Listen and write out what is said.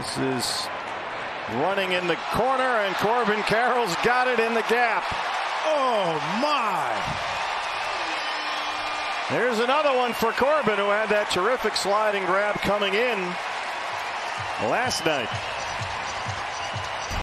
This is running in the corner, and Corbin Carroll's got it in the gap. Oh, my. There's another one for Corbin, who had that terrific sliding grab coming in last night.